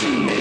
see me.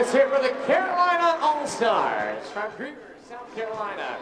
let's hear for the Carolina All-Stars from Greer, South Carolina.